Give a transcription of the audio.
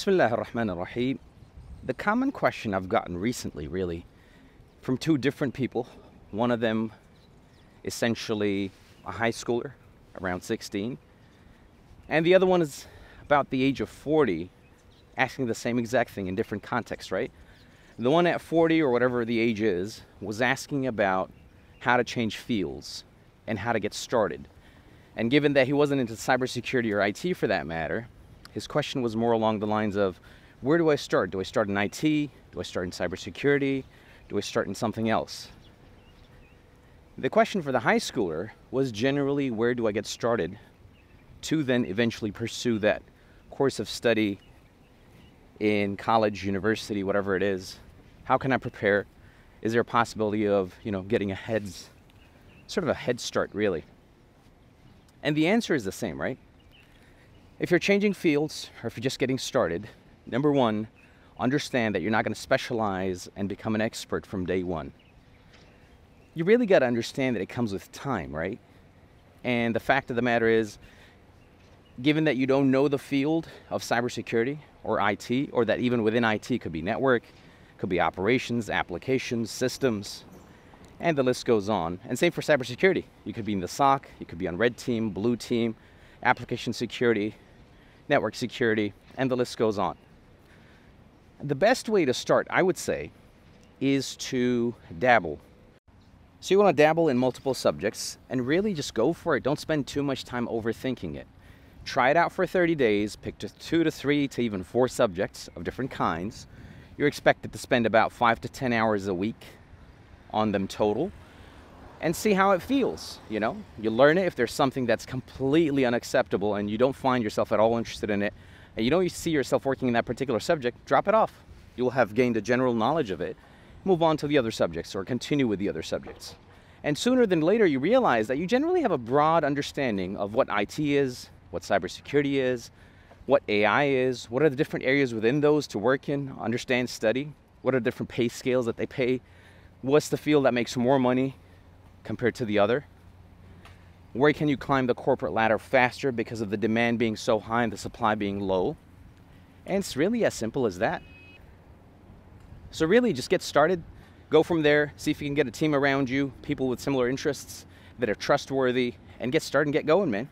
Bismillah ar-Rahman ar-Rahim. The common question I've gotten recently, really, from two different people, one of them essentially a high schooler, around 16, and the other one is about the age of 40, asking the same exact thing in different contexts, right? The one at 40 or whatever the age is was asking about how to change fields and how to get started. And given that he wasn't into cybersecurity or IT for that matter, his question was more along the lines of where do I start? Do I start in IT? Do I start in cybersecurity? Do I start in something else? The question for the high schooler was generally where do I get started to then eventually pursue that course of study in college, university, whatever it is. How can I prepare? Is there a possibility of, you know, getting a heads sort of a head start really? And the answer is the same, right? If you're changing fields or if you're just getting started, number one, understand that you're not going to specialize and become an expert from day one. You really got to understand that it comes with time, right? And the fact of the matter is, given that you don't know the field of cybersecurity or IT, or that even within IT could be network, could be operations, applications, systems, and the list goes on. And same for cybersecurity. You could be in the SOC, you could be on red team, blue team, application security, network security, and the list goes on. The best way to start, I would say, is to dabble. So you want to dabble in multiple subjects and really just go for it. Don't spend too much time overthinking it. Try it out for 30 days, pick two to three to even four subjects of different kinds. You're expected to spend about five to 10 hours a week on them total and see how it feels. You know, you learn it if there's something that's completely unacceptable and you don't find yourself at all interested in it, and you don't see yourself working in that particular subject, drop it off. You'll have gained a general knowledge of it. Move on to the other subjects or continue with the other subjects. And sooner than later, you realize that you generally have a broad understanding of what IT is, what cybersecurity is, what AI is, what are the different areas within those to work in, understand, study, what are different pay scales that they pay, what's the field that makes more money, compared to the other? Where can you climb the corporate ladder faster because of the demand being so high and the supply being low? And it's really as simple as that. So, really, just get started, go from there, see if you can get a team around you, people with similar interests that are trustworthy, and get started and get going, man.